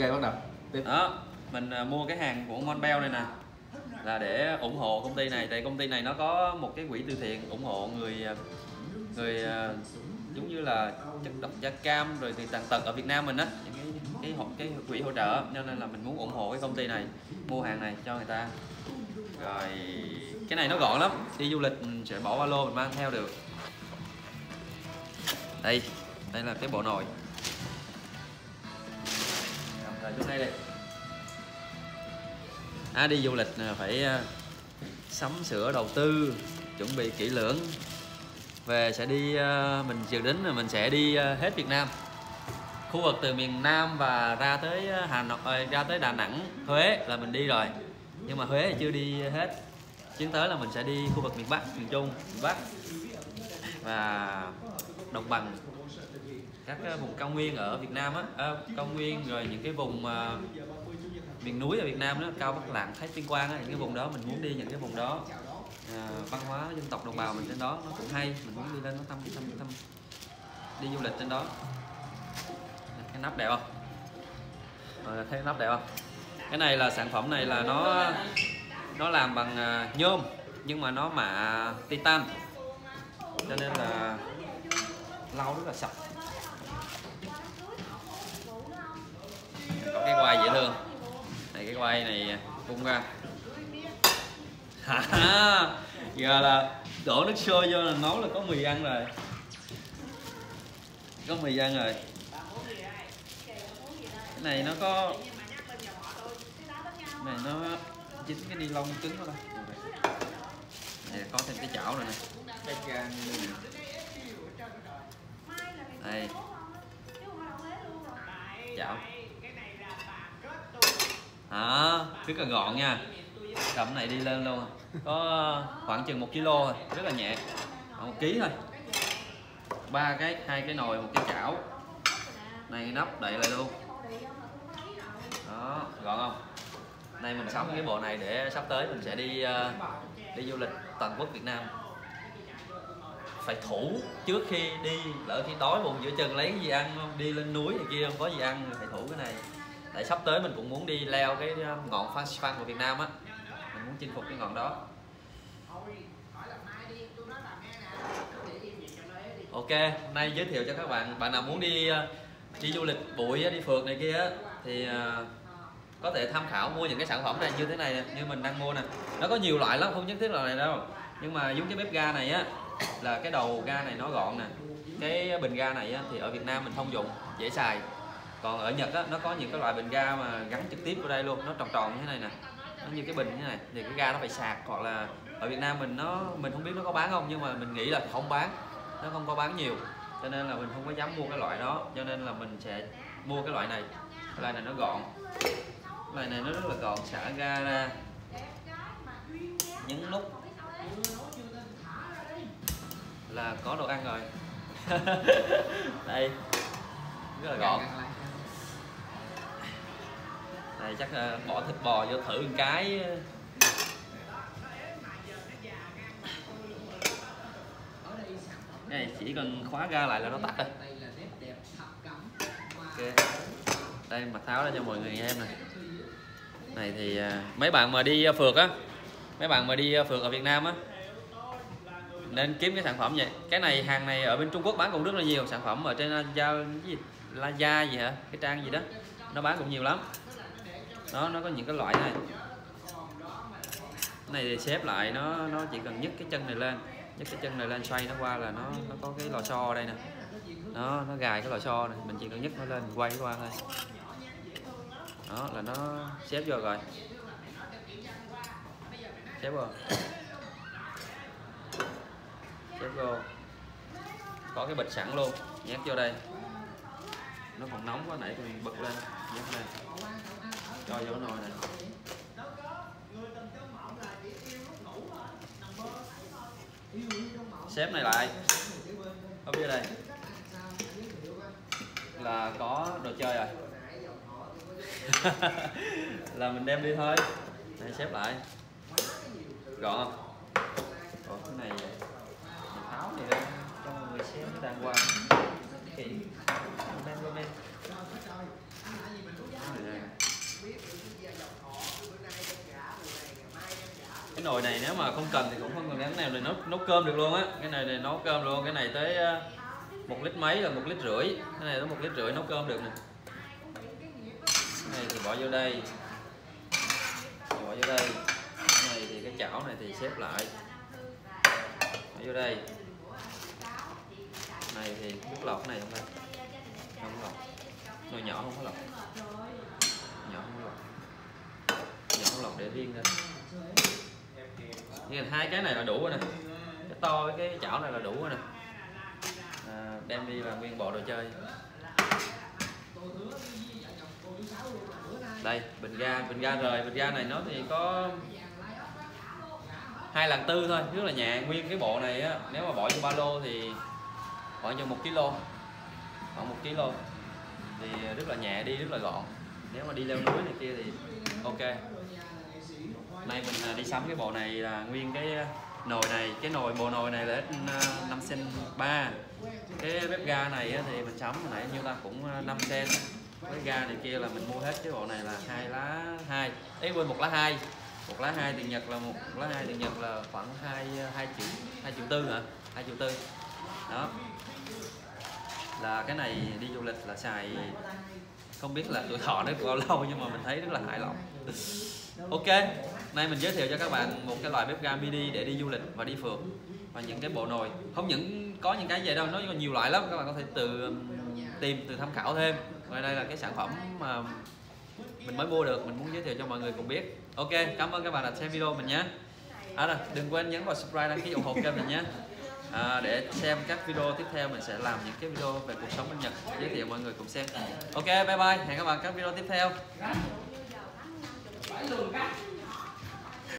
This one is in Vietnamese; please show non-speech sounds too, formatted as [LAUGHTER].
ok, bắt đầu. Tiếp. Đó, mình à, mua cái hàng của Monbel này nè. Là để ủng hộ công ty này, tại công ty này nó có một cái quỹ từ thiện ủng hộ người à, người à, giống như là chất độc da cam rồi thì tàn tật ở Việt Nam mình á. Những cái cái cái quỹ hỗ trợ, cho nên là mình muốn ủng hộ cái công ty này, mua hàng này cho người ta. Rồi, cái này nó gọn lắm. Đi du lịch, mình sẽ bỏ ba lô, mình mang theo được. Đây đây là cái bộ nồi rồi xuống đây đi. À, đi du lịch phải à, sắm sửa đầu tư chuẩn bị kỹ lưỡng. Về sẽ đi à, mình dự đến là mình sẽ đi à, hết Việt Nam. Khu vực từ miền Nam và ra tới Hà Nội ra tới Đà Nẵng Huế là mình đi rồi. Nhưng mà Huế thì chưa đi hết. Chuyến tới là mình sẽ đi khu vực miền Bắc miền Trung miền Bắc. Và đồng bằng. Các ờ, vùng cao nguyên ở Việt Nam á à, cao nguyên rồi những cái vùng à, miền núi ở Việt Nam đó cao Bắc Lạng Thái Tuyên Quang á những cái vùng đó mình muốn đi những cái vùng đó. À, văn hóa dân tộc đồng bào mình trên đó nó cũng hay mình muốn đi lên nó thăm thăm thăm đi du lịch trên đó. Cái nắp đẹp không? À, thấy nắp đẹp không? Cái này là sản phẩm này là nó nó làm bằng nhôm nhưng mà nó mạ titan. Cho nên là lau rất là sạch. Có cái quai dễ thương. Này cái quai này bung ra. [LAUGHS] Giờ là đổ nước sôi vô là nấu là có mì ăn rồi. Có mì ăn rồi. Cái này nó có này nó dính cái ni lông cứng đó. Đây có thêm cái chảo này nè. Cái gan đây chảo. À, rất là gọn nha. Cầm này đi lên luôn. Có khoảng chừng một kg thôi. Rất là nhẹ. Một ký thôi. Ba cái hai cái nồi một cái chảo. Này nắp đậy lại luôn. Đó gọn không? Nay mình sắm cái bộ này để sắp tới mình sẽ đi ờ, đi du lịch toàn quốc Việt Nam phải thủ trước khi đi lỡ khi đói bụng giữa chừng lấy cái gì ăn không? Đi lên núi này kia không có gì ăn phải thủ cái này. Tại sắp tới mình cũng muốn đi leo cái um, ngọn Phan phan của Việt Nam á. Mình muốn chinh phục cái ngọn đó. Ok hôm nay giới thiệu cho các bạn bạn nào muốn đi uh, đi du lịch bụi đi phượt này kia á, thì uh, có thể tham khảo mua những cái sản phẩm này như thế này nè, như mình đang mua nè. Nó có nhiều loại lắm không nhất thiết là này đâu nhưng mà giống cái bếp ga này á là cái đầu ga này nó gọn nè. Cái bình ga này á, thì ở Việt Nam mình thông dụng dễ xài. Còn ở Nhật á, nó có những cái loại bình ga mà gắn trực tiếp vào đây luôn nó tròn tròn như thế này nè. Nó như cái bình như thế này thì cái ga nó phải sạc hoặc là ở Việt Nam mình nó mình không biết nó có bán không nhưng mà mình nghĩ là không bán nó không có bán nhiều. Cho nên là mình không có dám mua cái loại đó cho nên là mình sẽ mua cái loại này. Cái loại này nó gọn. Cái loại này nó rất là gọn xả ga ra. Nhấn nút là có đồ ăn rồi. [LAUGHS] Đây. Rất là gọn. Này chắc ờ, bỏ thịt bò vô thử một cái. Này chỉ cần khóa ga lại là nó tắt rồi. Okay. đây mặt tháo ra cho mọi người xem này này thì ờ, mấy bạn mà đi ờ, phượt á mấy bạn mà đi ờ, phượt ở Việt Nam á, nên kiếm cái sản phẩm vậy. Cái này, hàng này ở bên Trung Quốc bán cũng rất là nhiều. Sản phẩm ở trên Lazada cái gì? Lazada gì hả? Cái trang gì đó. Nó bán cũng nhiều lắm. Nó nó có những cái loại này. Cái này thì xếp lại, nó nó chỉ cần nhấc cái chân này lên. Nhấc cái chân này lên, xoay nó qua là nó nó có cái lò xo ở đây nè. Nó nó gài cái lò xo này. Mình chỉ cần nhấc nó lên, quay nó qua thôi. Đó, là nó xếp vô rồi chép vô chép vô có cái bịch sẵn luôn. Nhét vô đây. Nó còn nóng quá, nãy mình bật lên. Nhét lên. Cho vô nồi này. Xếp này lại. Ở phía đây. Là có đồ chơi rồi. [LAUGHS] Là mình đem đi thôi. Này, xếp lại gọn không? Cái này vậy? Mình tháo này ra cho mọi người xem đàng hoàng. Kỹ comment men cái nồi này nếu mà không cần thì cũng không cần cái này nấu nấu cơm được luôn á. Cái này này nấu cơm luôn. Cái này tới ờ, một lít mấy là một lít rưỡi. Cái này tới một lít rưỡi nấu cơm được nè. Cái này thì bỏ vô đây. Bỏ vô đây chảo này thì xếp lại. Bỏ vô đây. Này thì nước lọc này không đây không có lọc. Nồi nhỏ không có lọc. Nhỏ không có lọc. Nhỏ không lọc để riêng ra. Như hai cái này là đủ rồi nè. Cái to với cái chảo này là đủ rồi nè. À, đem đi làm nguyên bộ đồ chơi. Đây bình ga bình ga rời bình ga này nó thì có hai lần tư thôi rất là nhẹ nguyên cái bộ này á, nếu mà bỏ vô ba lô thì khoảng vô một kg khoảng một kg thì rất là nhẹ đi, rất là gọn. Nếu mà đi leo núi này kia thì ok. Nay mình à, đi sắm cái bộ này là nguyên cái à, nồi này, cái nồi, bộ nồi này là hết 5 cm 3 cái bếp ga này thì mình sắm hồi nãy nhiêu ta? Cũng 5 cm cái ga này kia là mình mua hết cái bộ này là hai lá hai. Ấy quên một lá hai một lá hai tiền nhật là một, lá hai tiền nhật là khoảng hai hai triệu hai triệu tư hả? Hai triệu tư. Đó. Là cái này đi du lịch là xài, không biết là tuổi thọ nó bao lâu nhưng mà mình thấy rất là hài lòng. [LAUGHS] Ok, nay mình giới thiệu cho các bạn một cái loại bếp ga mini để đi du lịch và đi phượt và những cái bộ nồi. Không những có những cái vậy đâu, nó còn nhiều loại lắm, các bạn có thể từ tìm từ tham khảo thêm. Và đây là cái sản phẩm mà mình mới mua được mình muốn giới thiệu cho mọi người cùng biết. Ok cảm ơn các bạn đã xem video mình nhé. À rồi, đừng quên nhấn vào subscribe đăng ký ủng hộ kênh mình nhé. À, để xem các video tiếp theo mình sẽ làm những cái video về cuộc sống bên Nhật giới thiệu mọi người cùng xem. Ok bye bye hẹn các bạn các video tiếp theo.